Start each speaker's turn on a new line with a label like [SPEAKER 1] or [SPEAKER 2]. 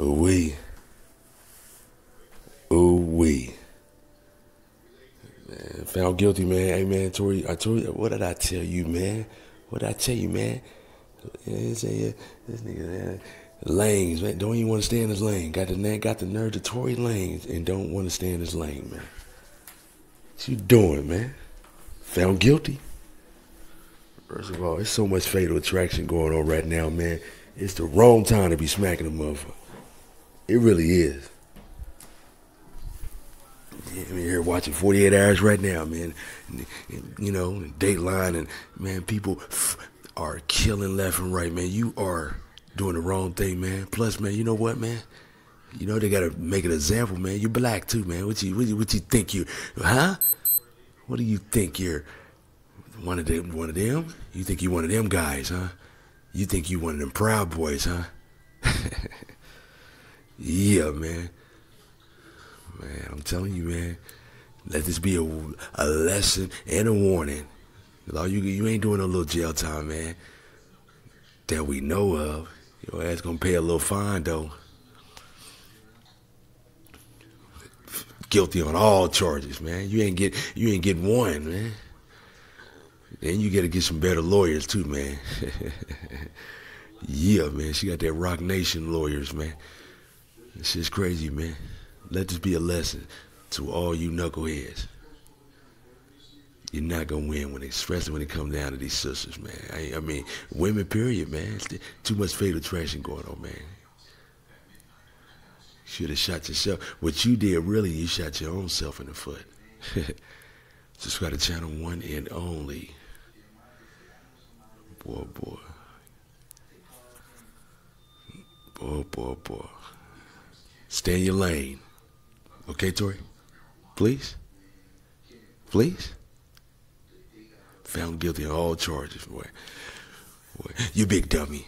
[SPEAKER 1] Ooh wee. Ooh wee. Man, found guilty, man. Hey man, Tory, I uh, told you what did I tell you, man? What did I tell you, man? Yeah, say, this nigga, man. Lanez, man, don't even want to stay in his lane. Got the got the nerve to Tory Lanez and don't want to stay in his lane, man. What you doing, man? Found guilty? First of all, there's so much fatal attraction going on right now, man. It's the wrong time to be smacking a motherfucker. It really is. I'm here watching 48 hours right now, man. You know, Dateline, and man, people are killing left and right, man. You are doing the wrong thing, man. Plus, man, you know what, man? You know they gotta make an example, man. You're black too, man. What you what you, what you think you, huh? What do you think you're? One of them? One of them? You think you one of them guys, huh? You think you one of them proud boys, huh? yeah, man. Man, I'm telling you, man. Let this be a, a lesson and a warning. All you you ain't doing no little jail time, man. That we know of. Your ass gonna pay a little fine though. Guilty on all charges, man. You ain't get you ain't getting one, man. Then you gotta get some better lawyers too, man. yeah, man. She got that Roc Nation lawyers, man. This shit's crazy, man. Let this be a lesson to all you knuckleheads. You're not gonna win when, especially when it comes down to these sisters, man. I, I mean, women, period, man. It's too much fatal attraction going on, man. Should have shot yourself. What you did, really, you shot your own self in the foot. Subscribe to channel one and only. Boy, boy. Boy, boy, boy. Stay in your lane. Okay, Tory? Please? Please? Found guilty on all charges, boy. boy. You big dummy.